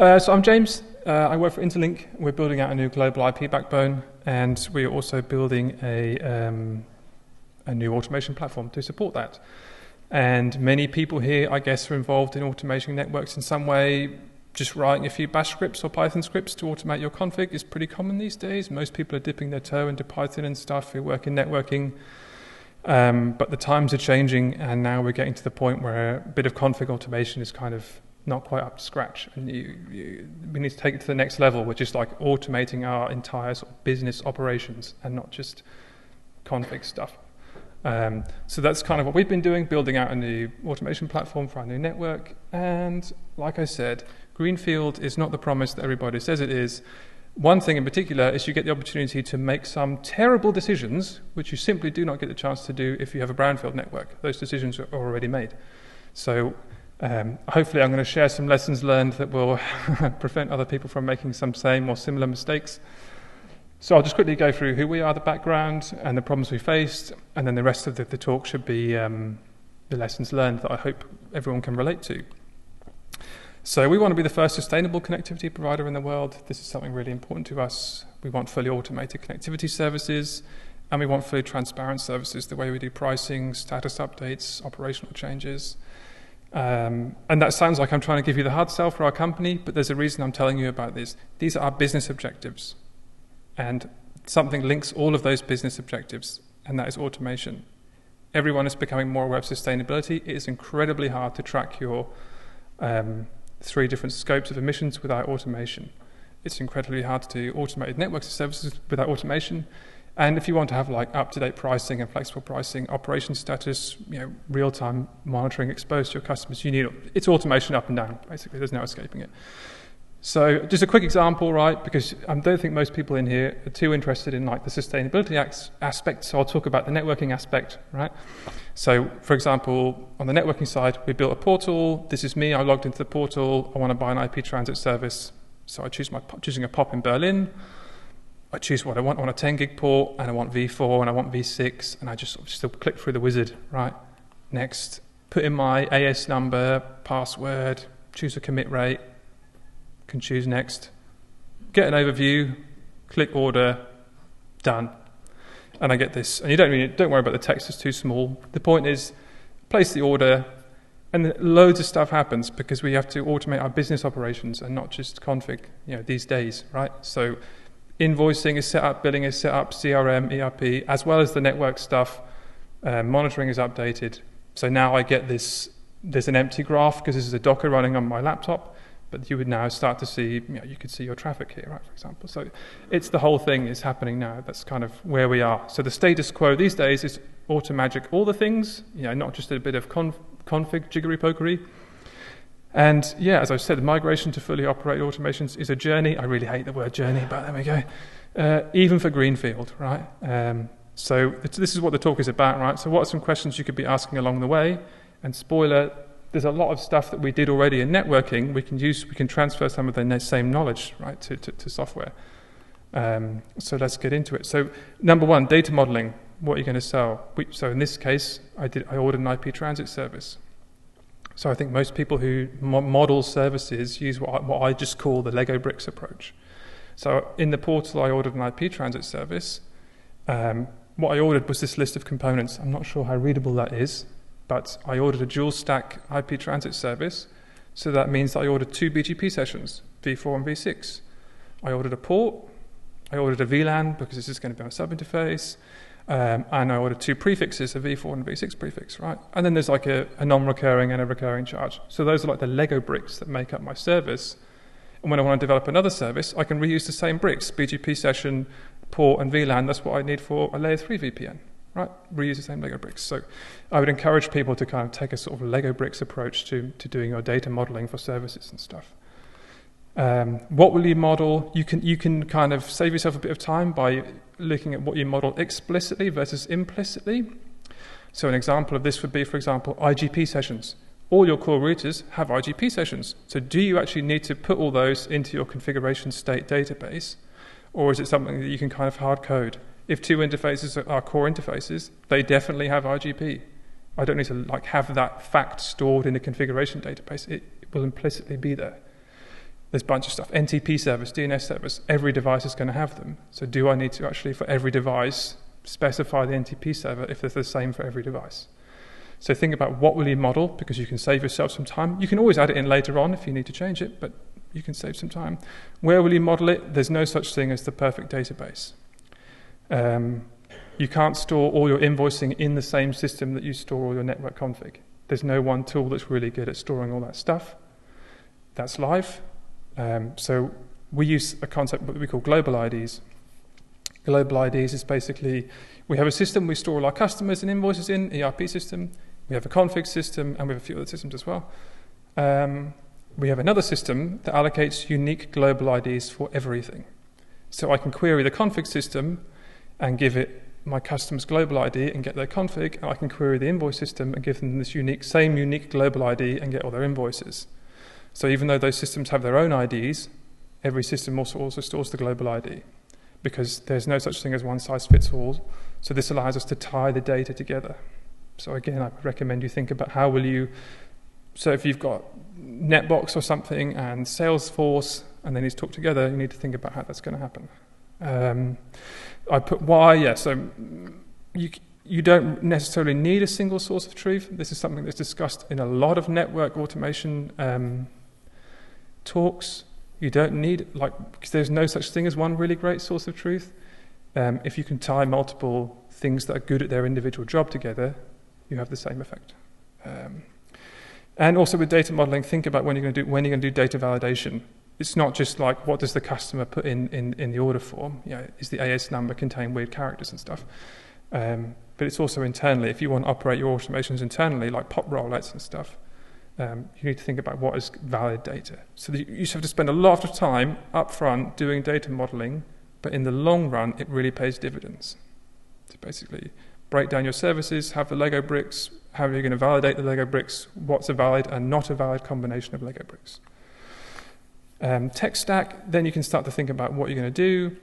Uh, so I'm James. Uh, I work for Interlink. We're building out a new global IP backbone, and we are also building a um, a new automation platform to support that. And many people here, I guess, are involved in automating networks in some way. Just writing a few Bash scripts or Python scripts to automate your config is pretty common these days. Most people are dipping their toe into Python and stuff who work in networking. Um, but the times are changing, and now we're getting to the point where a bit of config automation is kind of not quite up to scratch. And you, you, we need to take it to the next level, which is like automating our entire sort of business operations and not just config stuff. Um, so that's kind of what we've been doing, building out a new automation platform for our new network. And like I said, Greenfield is not the promise that everybody says it is. One thing in particular is you get the opportunity to make some terrible decisions, which you simply do not get the chance to do if you have a brownfield network. Those decisions are already made. So um, hopefully, I'm going to share some lessons learned that will prevent other people from making some same or similar mistakes. So I'll just quickly go through who we are, the background, and the problems we faced, and then the rest of the, the talk should be um, the lessons learned that I hope everyone can relate to. So we want to be the first sustainable connectivity provider in the world. This is something really important to us. We want fully automated connectivity services, and we want fully transparent services, the way we do pricing, status updates, operational changes. Um, and that sounds like I'm trying to give you the hard sell for our company, but there's a reason I'm telling you about this. These are our business objectives. And something links all of those business objectives, and that is automation. Everyone is becoming more aware of sustainability. It is incredibly hard to track your um, three different scopes of emissions without automation. It's incredibly hard to do automated networks of services without automation. And if you want to have like up-to-date pricing and flexible pricing, operation status, you know, real-time monitoring exposed to your customers, you need it's automation up and down. Basically, there's no escaping it. So, just a quick example, right? Because I don't think most people in here are too interested in like the sustainability aspect. So, I'll talk about the networking aspect, right? So, for example, on the networking side, we built a portal. This is me. I logged into the portal. I want to buy an IP transit service. So, I choose my choosing a POP in Berlin. I choose what I want. I want a 10 gig port, and I want V4, and I want V6, and I just just click through the wizard, right? Next, put in my AS number, password, choose a commit rate, can choose next, get an overview, click order, done, and I get this. And you don't really, don't worry about the text; it's too small. The point is, place the order, and loads of stuff happens because we have to automate our business operations and not just config. You know, these days, right? So invoicing is set up, billing is set up, CRM, ERP, as well as the network stuff. Uh, monitoring is updated. So now I get this. There's an empty graph because this is a Docker running on my laptop, but you would now start to see. You, know, you could see your traffic here, right? For example. So it's the whole thing is happening now. That's kind of where we are. So the status quo these days is automagic all the things. You know, not just a bit of conf- config jiggery pokery. And yeah, as I said, the migration to fully operated automations is a journey. I really hate the word journey, but there we go. Uh, even for Greenfield, right? Um, so this is what the talk is about, right? So what are some questions you could be asking along the way? And spoiler, there's a lot of stuff that we did already in networking. We can use, we can transfer some of the same knowledge, right, to, to, to software. Um, so let's get into it. So number one, data modeling. What are you going to sell? We, so in this case, I did, I ordered an IP transit service. So I think most people who mo- model services use what I, what I just call the Lego bricks approach. So in the portal, I ordered an IP transit service. Um, what I ordered was this list of components. I'm not sure how readable that is, but I ordered a dual stack IP transit service. So that means that I ordered two BGP sessions, V4 and V6. I ordered a port. I ordered a VLAN because this is going to be my sub interface. Um, and I ordered two prefixes, a V4 and a V6 prefix, right? And then there's like a, a non recurring and a recurring charge. So those are like the Lego bricks that make up my service. And when I want to develop another service, I can reuse the same bricks BGP session, port, and VLAN. That's what I need for a layer 3 VPN, right? Reuse the same Lego bricks. So I would encourage people to kind of take a sort of Lego bricks approach to, to doing your data modeling for services and stuff. Um, what will you model? You can, you can kind of save yourself a bit of time by looking at what you model explicitly versus implicitly. So, an example of this would be, for example, IGP sessions. All your core routers have IGP sessions. So, do you actually need to put all those into your configuration state database? Or is it something that you can kind of hard code? If two interfaces are core interfaces, they definitely have IGP. I don't need to like have that fact stored in a configuration database. It will implicitly be there. There's a bunch of stuff. NTP servers, DNS servers, every device is going to have them. So do I need to actually, for every device, specify the NTP server if they're the same for every device? So think about what will you model because you can save yourself some time. You can always add it in later on if you need to change it, but you can save some time. Where will you model it? There's no such thing as the perfect database. Um, you can't store all your invoicing in the same system that you store all your network config. There's no one tool that's really good at storing all that stuff. That's live. Um, so we use a concept that we call global IDs. Global IDs is basically we have a system we store all our customers and invoices in, ERP system. We have a config system, and we have a few other systems as well. Um, we have another system that allocates unique global IDs for everything. So I can query the config system and give it my customer's global ID and get their config, and I can query the invoice system and give them this unique, same unique global ID and get all their invoices. So even though those systems have their own IDs, every system also, also stores the global ID because there's no such thing as one size fits all. So this allows us to tie the data together. So again, I recommend you think about how will you. So if you've got Netbox or something and Salesforce, and they need to talk together, you need to think about how that's going to happen. Um, I put why, yeah. So you you don't necessarily need a single source of truth. This is something that's discussed in a lot of network automation um, talks. You don't need like because there's no such thing as one really great source of truth. Um, if you can tie multiple things that are good at their individual job together, you have the same effect. Um, and also with data modeling, think about when you're going to do when you're going to do data validation. It's not just like what does the customer put in in, in the order form. You know, is the AS number contain weird characters and stuff. Um, but it's also internally. If you want to operate your automations internally, like pop rollouts and stuff, um, you need to think about what is valid data. So you have to spend a lot of time up front doing data modeling, but in the long run, it really pays dividends. To basically break down your services, have the Lego bricks, how are you going to validate the Lego bricks, what's a valid and not a valid combination of Lego bricks. Um, tech stack, then you can start to think about what you're going to do.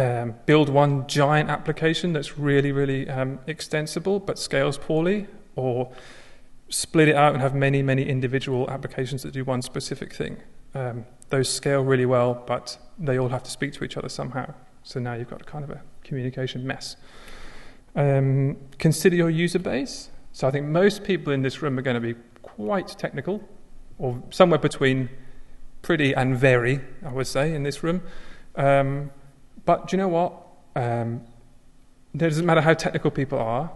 Um, build one giant application that's really, really um, extensible but scales poorly, or split it out and have many, many individual applications that do one specific thing. Um, those scale really well, but they all have to speak to each other somehow. So now you've got kind of a communication mess. Um, consider your user base. So I think most people in this room are going to be quite technical, or somewhere between pretty and very, I would say, in this room. Um, but do you know what? Um, it doesn't matter how technical people are,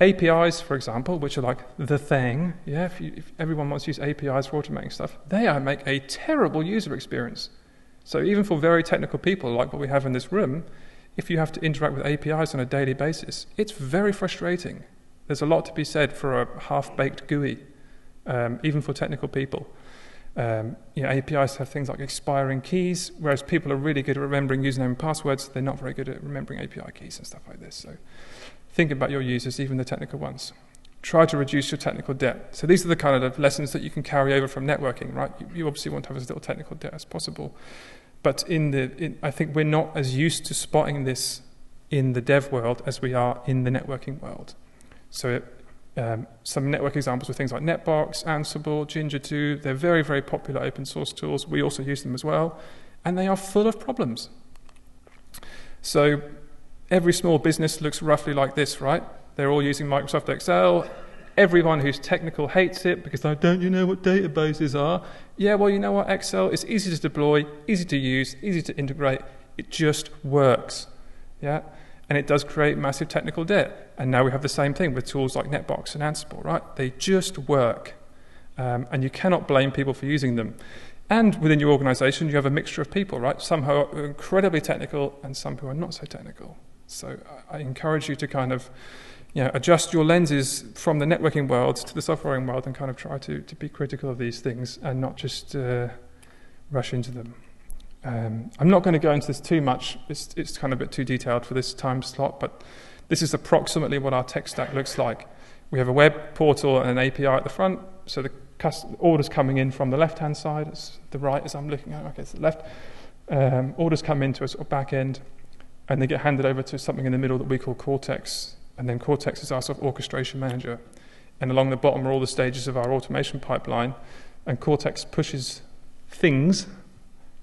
APIs, for example, which are like the thing, yeah, if, you, if, everyone wants to use APIs for automating stuff, they are, make a terrible user experience. So even for very technical people like what we have in this room, if you have to interact with APIs on a daily basis, it's very frustrating. There's a lot to be said for a half-baked GUI, um, even for technical people. Um, you know, APIs have things like expiring keys, whereas people are really good at remembering username and passwords. They're not very good at remembering API keys and stuff like this. So Think about your users, even the technical ones. Try to reduce your technical debt. So these are the kind of lessons that you can carry over from networking, right? You, you obviously want to have as little technical debt as possible. But in the, in, I think we're not as used to spotting this in the dev world as we are in the networking world. So um, some network examples are things like Netbox, Ansible, Jinja2. They're very, very popular open source tools. We also use them as well. And they are full of problems. So Every small business looks roughly like this, right? They're all using Microsoft Excel. Everyone who's technical hates it because they don't you know what databases are? Yeah, well, you know what? Excel is easy to deploy, easy to use, easy to integrate. It just works. Yeah? And it does create massive technical debt. And now we have the same thing with tools like Netbox and Ansible, right? They just work. Um, and you cannot blame people for using them. And within your organization, you have a mixture of people, right? Some who are incredibly technical and some who are not so technical. So I encourage you to kind of you know, adjust your lenses from the networking world to the softwaring world and kind of try to, to be critical of these things and not just uh, rush into them. Um, I'm not going to go into this too much, it's, it's kind of a bit too detailed for this time slot, but this is approximately what our tech stack looks like. We have a web portal and an API at the front, so the orders coming in from the left hand side, it's the right as I'm looking at, okay, it's the left. Um, orders come into a sort of back end and they get handed over to something in the middle that we call Cortex. And then Cortex is our sort of orchestration manager. And along the bottom are all the stages of our automation pipeline. And Cortex pushes things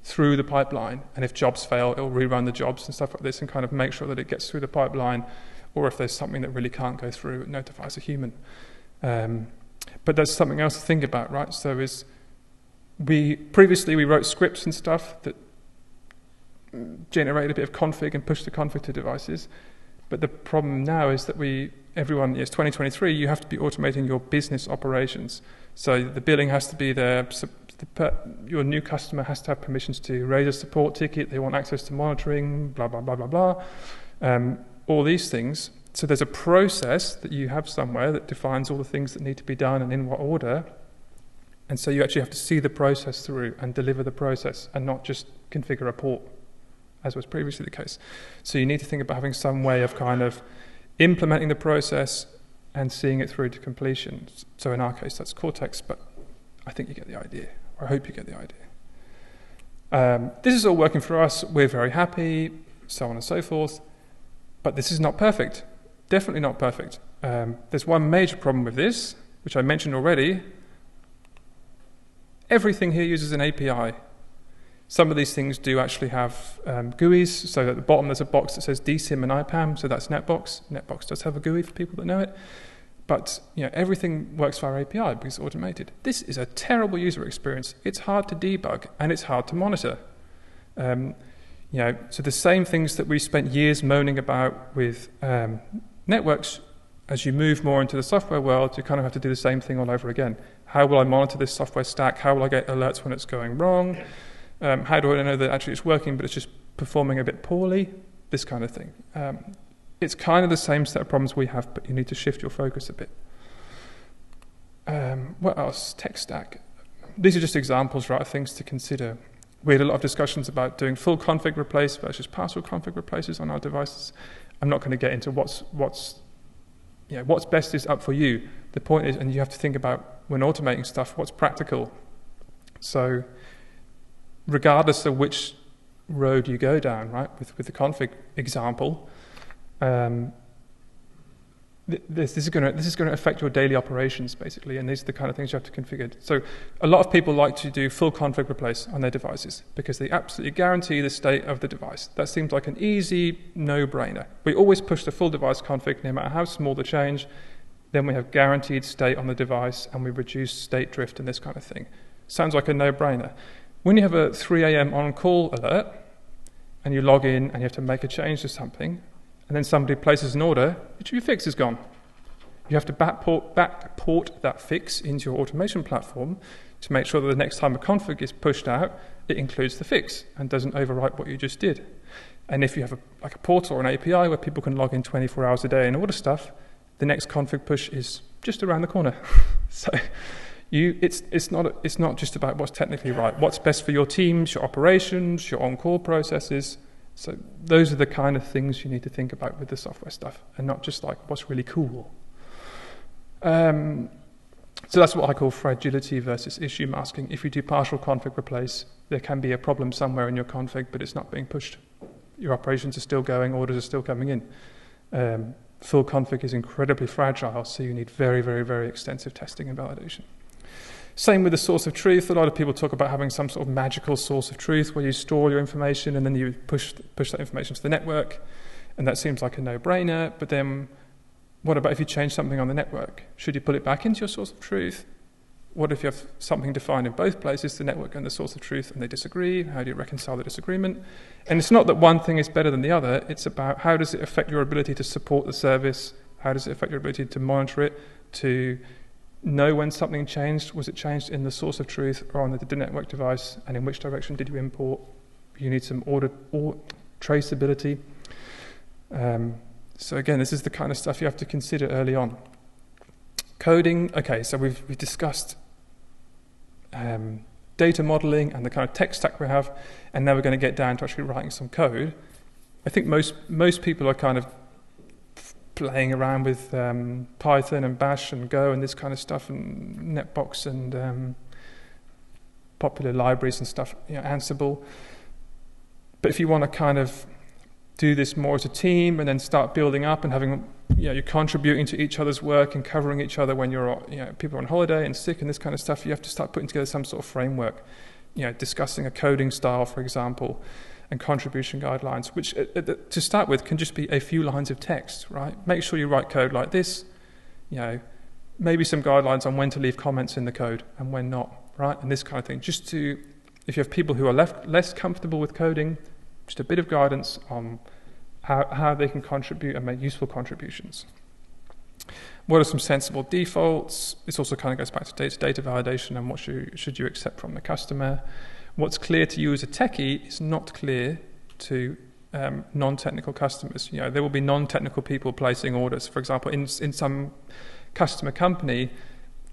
through the pipeline. And if jobs fail, it'll rerun the jobs and stuff like this and kind of make sure that it gets through the pipeline. Or if there's something that really can't go through, it notifies a human. Um, but there's something else to think about, right? So is we previously we wrote scripts and stuff that generate a bit of config and push the config to devices. But the problem now is that we everyone it's 2023 you have to be automating your business operations. So the billing has to be there. The, your new customer has to have permissions to raise a support ticket. They want access to monitoring. Blah blah blah blah blah. Um, all these things. So there's a process that you have somewhere that defines all the things that need to be done and in what order. And so you actually have to see the process through and deliver the process and not just configure a port, as was previously the case. So you need to think about having some way of kind of implementing the process and seeing it through to completion. So in our case, that's Cortex, but I think you get the idea, I hope you get the idea. Um, this is all working for us. We're very happy, so on and so forth. But this is not perfect. Definitely not perfect. Um, there's one major problem with this, which I mentioned already. Everything here uses an API. Some of these things do actually have um, GUIs. So at the bottom there's a box that says DCIM and IPAM. So that's Netbox. Netbox does have a GUI for people that know it. But you know, everything works via API because it's automated. This is a terrible user experience. It's hard to debug and it's hard to monitor. Um, you know, so the same things that we spent years moaning about with um, networks, as you move more into the software world, you kind of have to do the same thing all over again. How will I monitor this software stack? How will I get alerts when it's going wrong? Um, how do I know that actually it's working, but it's just performing a bit poorly? This kind of thing. Um, it's kind of the same set of problems we have, but you need to shift your focus a bit. Um, what else? Tech stack. These are just examples, right, of things to consider. We had a lot of discussions about doing full config replace versus partial config replaces on our devices. I'm not going to get into what's what's yeah, what's best is up for you. The point is, and you have to think about when automating stuff, what's practical. So, regardless of which road you go down, right, with, with the config example, um, this, this, is going to this is going to affect your daily operations basically, and these are the kind of things you have to configure. So, a lot of people like to do full config replace on their devices because they absolutely guarantee the state of the device. That seems like an easy no-brainer. We always push the full device config, no matter how small the change. Then we have guaranteed state on the device, and we reduce state drift and this kind of thing. Sounds like a no-brainer. When you have a 3 a.m. on-call alert, and you log in and you have to make a change to something, and then somebody places an order, your fix is gone. You have to backport, backport that fix into your automation platform to make sure that the next time a config is pushed out, it includes the fix and doesn't overwrite what you just did. And if you have a, like a portal or an API where people can log in 24 hours a day and order stuff, the next config push is just around the corner. so you, it's, it's, not, it's not just about what's technically right, what's best for your teams, your operations, your on-call processes, so those are the kind of things you need to think about with the software stuff, and not just like what's really cool. Um, so that's what I call fragility versus issue masking. If you do partial config replace, there can be a problem somewhere in your config, but it's not being pushed. Your operations are still going, orders are still coming in. Um, full config is incredibly fragile, so you need very, very, very extensive testing and validation. Same with the source of truth. A lot of people talk about having some sort of magical source of truth where you store your information and then you push, push that information to the network. And that seems like a no brainer. But then, what about if you change something on the network? Should you put it back into your source of truth? What if you have something defined in both places, the network and the source of truth, and they disagree? How do you reconcile the disagreement? And it's not that one thing is better than the other, it's about how does it affect your ability to support the service? How does it affect your ability to monitor it, to know when something changed. Was it changed in the source of truth or on the, network device? And in which direction did you import? You need some order or traceability. Um, so again, this is the kind of stuff you have to consider early on. Coding. Okay, so we've we've discussed um, data modeling and the kind of tech stack we have, and now we're going to get down to actually writing some code. I think most most people are kind of playing around with um, Python and Bash and Go and this kind of stuff, and Netbox and um, popular libraries and stuff, you know, Ansible. But if you want to kind of do this more as a team and then start building up and having, you know, you're contributing to each other's work and covering each other when you're, you know, people are on holiday and sick and this kind of stuff, you have to start putting together some sort of framework. you know, discussing a coding style, for example, and contribution guidelines, which uh, uh, to start with can just be a few lines of text, right? Make sure you write code like this, you know, maybe some guidelines on when to leave comments in the code and when not, right? And this kind of thing, just to, if you have people who are left, less comfortable with coding, just a bit of guidance on how, how they can contribute and make useful contributions. What are some sensible defaults? This also kind of goes back to data data validation and what should, should you accept from the customer. What's clear to you as a techie is not clear to um, non-technical customers. You know, there will be non-technical people placing orders. For example, in in some customer company,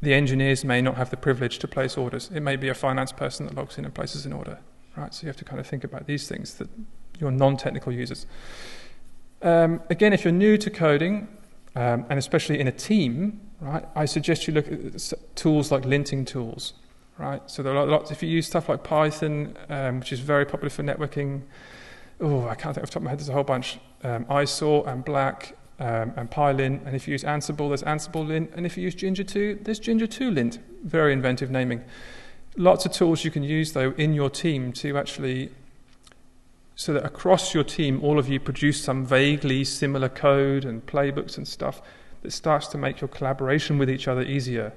the engineers may not have the privilege to place orders. It may be a finance person that logs in and places an order. Right, so you have to kind of think about these things that your non-technical users. Um, again, if you're new to coding, um, and especially in a team, right, I suggest you look at tools like linting tools, right? So there are lots. If you use stuff like Python, um, which is very popular for networking, oh, I can't think off the top of my head. There's a whole bunch. Um, isort and Black um, and PyLint. And if you use Ansible, there's Ansible Lint. And if you use Jinja 2, there's Jinja 2 Lint. Very inventive naming. Lots of tools you can use though in your team to actually so that across your team, all of you produce some vaguely similar code and playbooks and stuff that starts to make your collaboration with each other easier.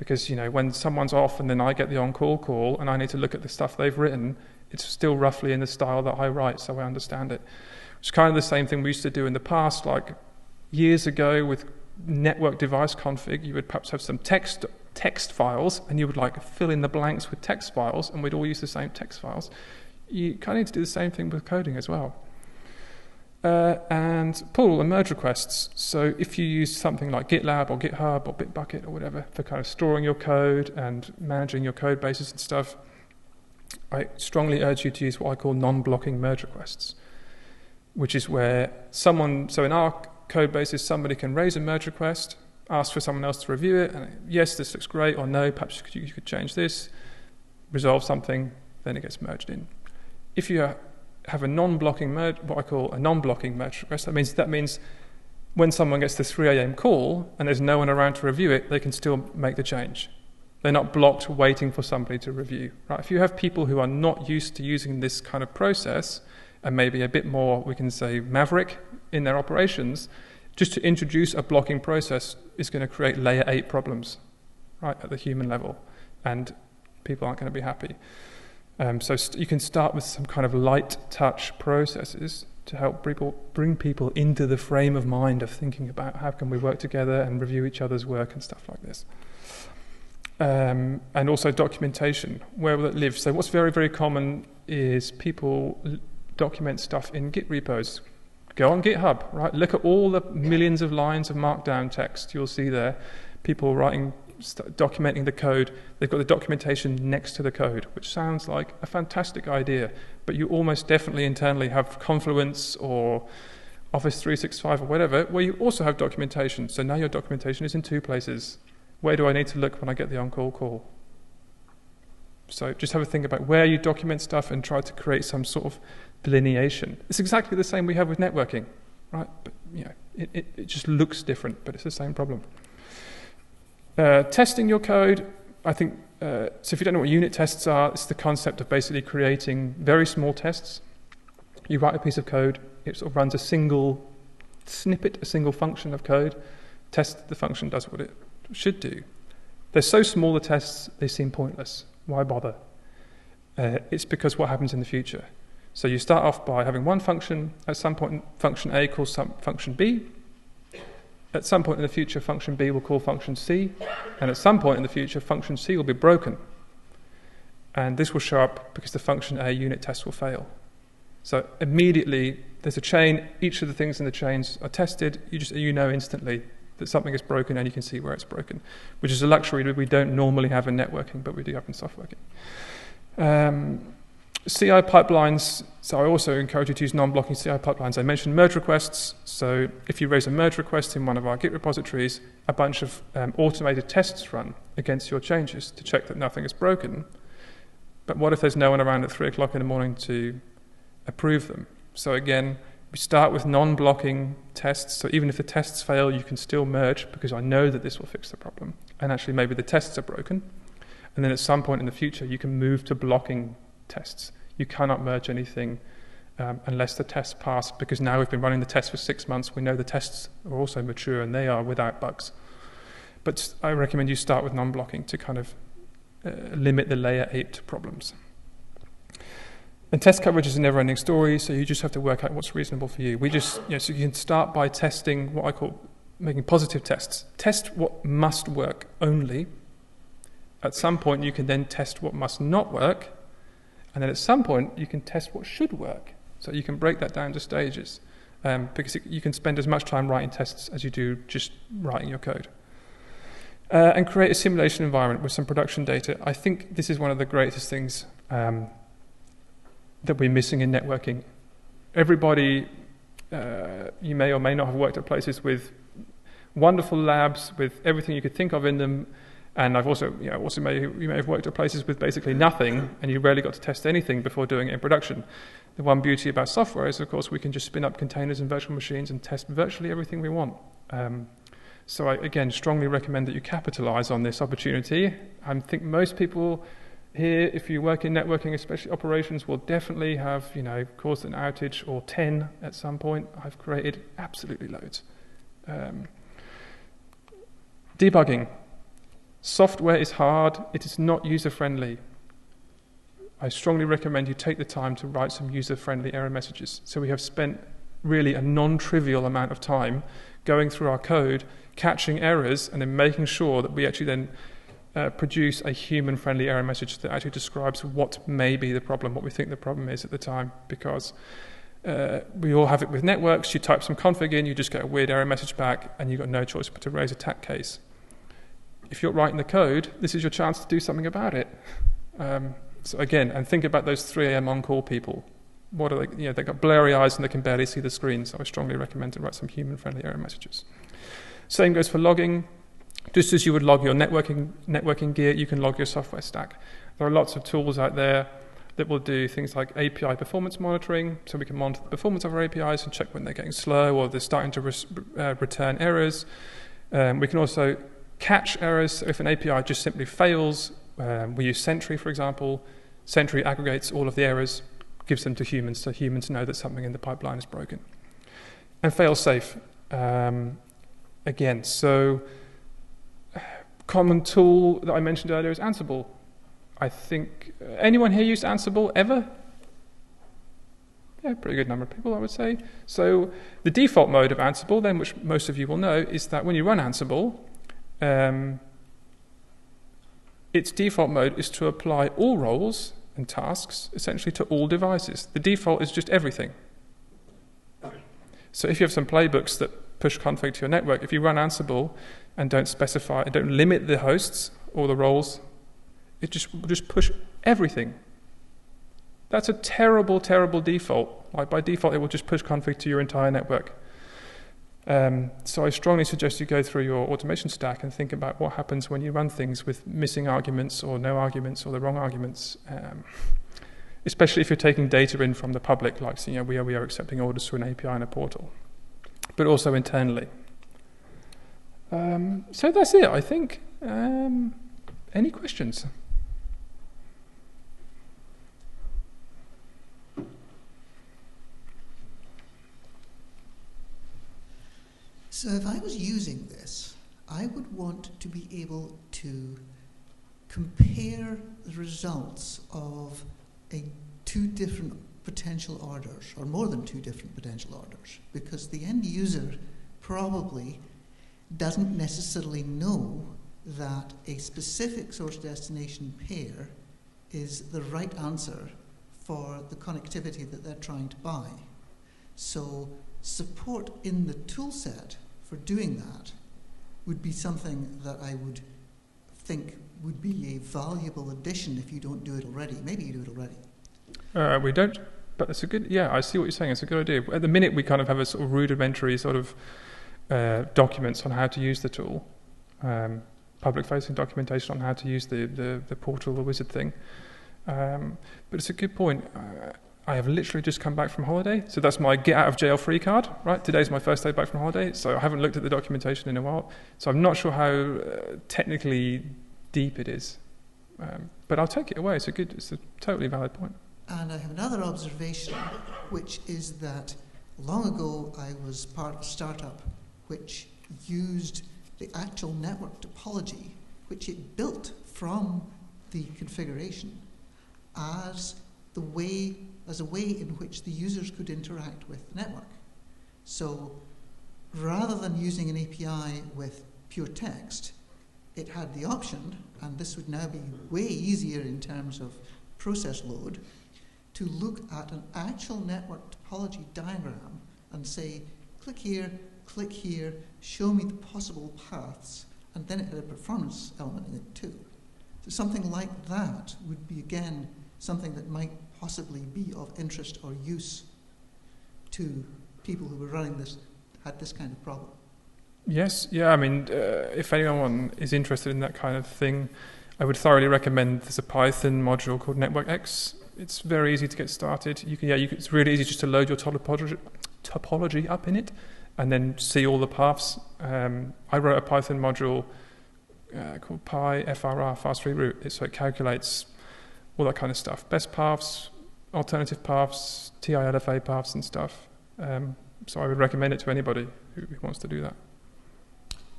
Because, you know, when someone's off and then I get the on call call and I need to look at the stuff they've written, it's still roughly in the style that I write, so I understand it. It's kind of the same thing we used to do in the past, like years ago with network device config, you would perhaps have some text text files and you would like fill in the blanks with text files and we'd all use the same text files you kind of need to do the same thing with coding as well. Uh, and pull and merge requests. So if you use something like GitLab or GitHub or Bitbucket or whatever for kind of storing your code and managing your code bases and stuff, I strongly urge you to use what I call non-blocking merge requests, which is where someone, so in our code bases, somebody can raise a merge request, ask for someone else to review it, and yes, this looks great, or no, perhaps you could change this, resolve something, then it gets merged in if you have a non-blocking merge, what I call a non-blocking merge request, that means that means when someone gets the 3 a.m. call and there's no one around to review it, they can still make the change. They're not blocked waiting for somebody to review. Right? If you have people who are not used to using this kind of process and maybe a bit more, we can say, maverick in their operations, just to introduce a blocking process is going to create layer eight problems, right, at the human level, and people aren't going to be happy. Um, so st- you can start with some kind of light touch processes to help bring people into the frame of mind of thinking about how can we work together and review each other's work and stuff like this. Um, and also documentation. Where will it live? So what's very very common is people document stuff in Git repos. Go on GitHub, right? Look at all the millions of lines of Markdown text you'll see there. People writing documenting the code. They've got the documentation next to the code, which sounds like a fantastic idea, but you almost definitely internally have Confluence or Office 365 or whatever, where you also have documentation. So now your documentation is in two places. Where do I need to look when I get the on call call? So just have a think about where you document stuff and try to create some sort of delineation. It's exactly the same we have with networking, right? But you know, it, it, it just looks different, but it's the same problem. Uh, testing your code, I think, uh, so if you don't know what unit tests are, it's the concept of basically creating very small tests. You write a piece of code, it sort of runs a single snippet, a single function of code, test the function does what it should do. They're so small, the tests, they seem pointless. Why bother? Uh, it's because what happens in the future. So you start off by having one function, at some point, function A calls some function B, at some point in the future, function B will call function C, and at some point in the future, function C will be broken. And this will show up because the function A unit test will fail. So immediately, there's a chain, each of the things in the chains are tested, you, just, you know instantly that something is broken and you can see where it's broken, which is a luxury that we don't normally have in networking, but we do have in software. Um, CI pipelines, so I also encourage you to use non-blocking CI pipelines. I mentioned merge requests. So if you raise a merge request in one of our Git repositories, a bunch of um, automated tests run against your changes to check that nothing is broken. But what if there's no one around at 3 o'clock in the morning to approve them? So again, we start with non-blocking tests. So even if the tests fail, you can still merge because I know that this will fix the problem. And actually maybe the tests are broken. And then at some point in the future, you can move to blocking tests. You cannot merge anything um, unless the tests pass, because now we've been running the tests for six months. We know the tests are also mature and they are without bugs. But I recommend you start with non blocking to kind of uh, limit the layer 8 problems. And test coverage is a never ending story, so you just have to work out what's reasonable for you. We just, you know, so you can start by testing what I call making positive tests. Test what must work only. At some point, you can then test what must not work. And then at some point, you can test what should work. So you can break that down to stages um, because it, you can spend as much time writing tests as you do just writing your code. Uh, and create a simulation environment with some production data. I think this is one of the greatest things um, that we're missing in networking. Everybody, uh, you may or may not have worked at places with wonderful labs with everything you could think of in them. And I've also, you know, also may, you may have worked at places with basically nothing, and you rarely got to test anything before doing it in production. The one beauty about software is, of course, we can just spin up containers and virtual machines and test virtually everything we want. Um, so I, again, strongly recommend that you capitalize on this opportunity. I think most people here, if you work in networking, especially operations, will definitely have, you know, caused an outage or 10 at some point. I've created absolutely loads. Um, debugging. Software is hard, it is not user friendly. I strongly recommend you take the time to write some user friendly error messages. So we have spent really a non trivial amount of time going through our code, catching errors, and then making sure that we actually then uh, produce a human friendly error message that actually describes what may be the problem, what we think the problem is at the time. Because uh, we all have it with networks. You type some config in, you just get a weird error message back, and you've got no choice but to raise a TAC case. If you're writing the code, this is your chance to do something about it. Um, so again, and think about those 3 a.m. on-call people. What are they? You know, they've got blurry eyes and they can barely see the screen. So I strongly recommend to write some human-friendly error messages. Same goes for logging. Just as you would log your networking, networking gear, you can log your software stack. There are lots of tools out there that will do things like API performance monitoring, so we can monitor the performance of our APIs and check when they're getting slow or they're starting to uh, return errors. Um, we can also catch errors. So if an API just simply fails, um, we use Sentry, for example. Sentry aggregates all of the errors, gives them to humans, so humans know that something in the pipeline is broken. And fail safe. Um, again, so common tool that I mentioned earlier is Ansible. I think uh, anyone here used Ansible ever? Yeah, pretty good number of people, I would say. So the default mode of Ansible, then, which most of you will know, is that when you run Ansible, um, its default mode is to apply all roles and tasks essentially to all devices. The default is just everything. So if you have some playbooks that push config to your network, if you run Ansible and don't specify, and don't limit the hosts or the roles, it just just push everything. That's a terrible, terrible default. Like by default, it will just push config to your entire network. Um, so I strongly suggest you go through your automation stack and think about what happens when you run things with missing arguments or no arguments or the wrong arguments. Um, especially if you're taking data in from the public, like you know, we are, we are accepting orders through an API and a portal, but also internally. Um, so that's it, I think. Um, any questions? So if I was using this, I would want to be able to compare the results of a, two different potential orders, or more than two different potential orders, because the end user probably doesn't necessarily know that a specific source destination pair is the right answer for the connectivity that they're trying to buy. So support in the toolset for doing that would be something that I would think would be a valuable addition if you don't do it already. Maybe you do it already. Uh, we don't, but it's a good. Yeah, I see what you're saying. It's a good idea. At the minute, we kind of have a sort of rudimentary sort of uh, documents on how to use the tool, um, public-facing documentation on how to use the the, the portal, the wizard thing. Um, but it's a good point. Uh, I have literally just come back from holiday, so that's my get out of jail free card, right? Today's my first day back from holiday, so I haven't looked at the documentation in a while, so I'm not sure how uh, technically deep it is. Um, but I'll take it away. It's a good, it's a totally valid point. And I have another observation, which is that long ago I was part of a startup which used the actual network topology, which it built from the configuration, as the way as a way in which the users could interact with the network. So rather than using an API with pure text, it had the option, and this would now be way easier in terms of process load, to look at an actual network topology diagram and say, click here, click here, show me the possible paths, and then it had a performance element in it too. So something like that would be, again, something that might possibly be of interest or use to people who were running this, had this kind of problem. Yes, yeah. I mean, uh, if anyone is interested in that kind of thing, I would thoroughly recommend. There's a Python module called NetworkX. It's very easy to get started. You can, yeah, you can, it's really easy just to load your topology, topology up in it, and then see all the paths. Um, I wrote a Python module uh, called PyFRR, fast reroute. So it calculates all that kind of stuff. Best paths, alternative paths, TI-LFA paths, and stuff. Um, so I would recommend it to anybody who, who wants to do that.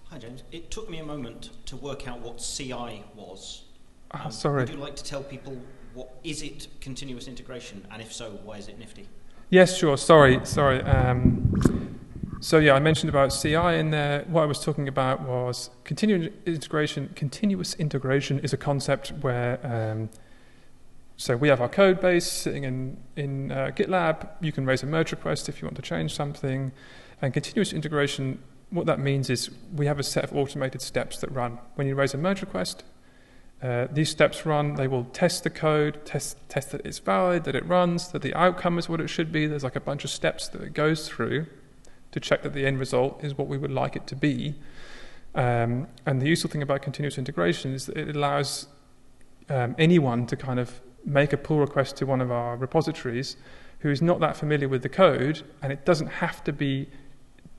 Hi, James. It took me a moment to work out what CI was. Ah, Um, sorry. Would you like to tell people what is it continuous integration, and if so, why is it nifty? Yes, sure. Sorry, sorry. Um, so yeah, I mentioned about CI in there. What I was talking about was continuous integration. Continuous integration is a concept where, um, so we have our code base sitting in in uh, GitLab. You can raise a merge request if you want to change something, and continuous integration. What that means is we have a set of automated steps that run when you raise a merge request. Uh, these steps run, they will test the code, test, test that it's valid, that it runs, that the outcome is what it should be. There's like a bunch of steps that it goes through to check that the end result is what we would like it to be. Um, and the useful thing about continuous integration is that it allows um, anyone to kind of make a pull request to one of our repositories who is not that familiar with the code, and it doesn't have to be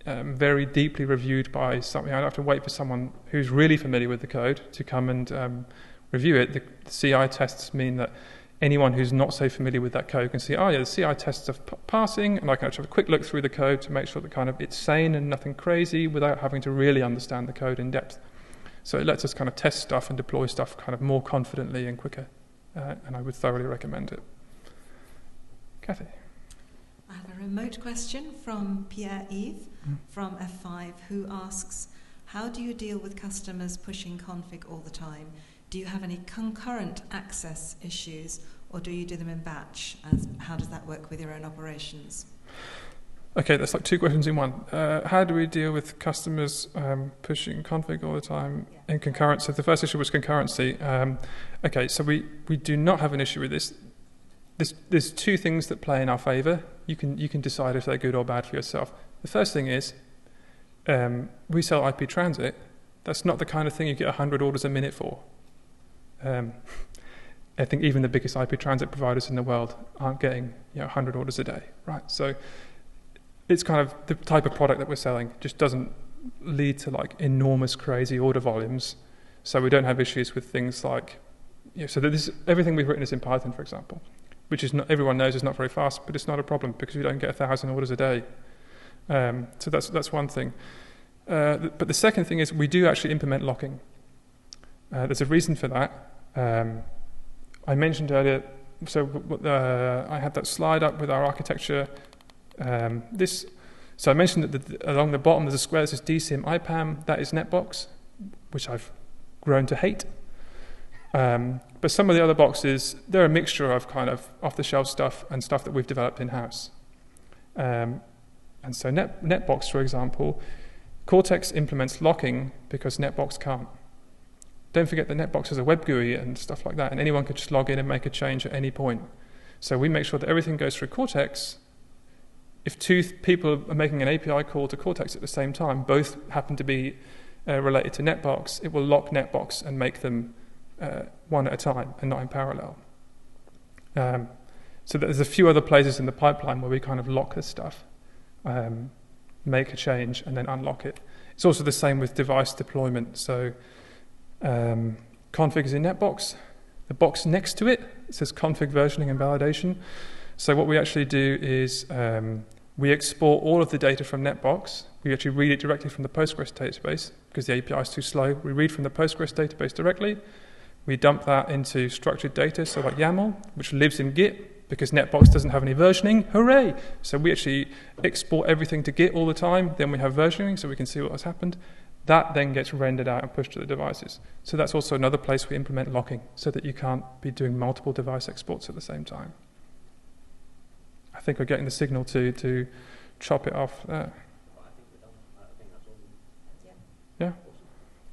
um, very deeply reviewed by something. I don't have to wait for someone who's really familiar with the code to come and um, review it. The, the CI tests mean that anyone who's not so familiar with that code can see, oh yeah, the CI tests are p- passing, and I can actually have a quick look through the code to make sure that kind of it's sane and nothing crazy without having to really understand the code in depth. So it lets us kind of test stuff and deploy stuff kind of more confidently and quicker, uh, and I would thoroughly recommend it. Kathy. I have a remote question from Pierre Yves Mm. from F5 who asks How do you deal with customers pushing config all the time? Do you have any concurrent access issues or do you do them in batch? As, how does that work with your own operations? Okay, that's like two questions in one. Uh, how do we deal with customers um, pushing config all the time in concurrence? So the first issue was concurrency. Um, okay, so we, we do not have an issue with this. There's, there's two things that play in our favour. You can, you can decide if they're good or bad for yourself. The first thing is um, we sell IP transit. That's not the kind of thing you get 100 orders a minute for. Um, I think even the biggest IP transit providers in the world aren't getting you know, 100 orders a day, right? So it's kind of the type of product that we're selling just doesn't lead to like enormous crazy order volumes. So we don't have issues with things like you know, so this everything we've written is in python for example which is not everyone knows is not very fast but it's not a problem because we don't get a thousand orders a day. Um, so that's that's one thing. Uh, but the second thing is we do actually implement locking. Uh, there's a reason for that. Um, i mentioned earlier so uh, i had that slide up with our architecture um, this, so I mentioned that the, along the bottom there's a square that says DCIM IPAM. That is Netbox, which I've grown to hate. Um, but some of the other boxes, they're a mixture of kind of off-the-shelf stuff and stuff that we've developed in-house. Um, and so Net, Netbox, for example, Cortex implements locking because Netbox can't. Don't forget that Netbox has a web GUI and stuff like that, and anyone could just log in and make a change at any point. So we make sure that everything goes through Cortex if two th- people are making an API call to Cortex at the same time, both happen to be uh, related to NetBox, it will lock Netbox and make them uh, one at a time and not in parallel. Um, so there's a few other places in the pipeline where we kind of lock this stuff, um, make a change, and then unlock it. It's also the same with device deployment. So um, config is in Netbox, The box next to it, it says config versioning and validation. So what we actually do is um, we export all of the data from Netbox. We actually read it directly from the Postgres database because the API is too slow. We read from the Postgres database directly. We dump that into structured data, so like YAML, which lives in Git because Netbox doesn't have any versioning. Hooray! So we actually export everything to Git all the time. Then we have versioning so we can see what has happened. That then gets rendered out and pushed to the devices. So that's also another place we implement locking so that you can't be doing multiple device exports at the same time. I think we're getting the signal to, to chop it off there. Yeah.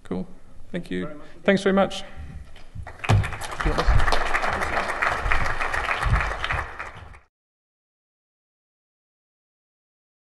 Cool. Thank you. Thanks very much.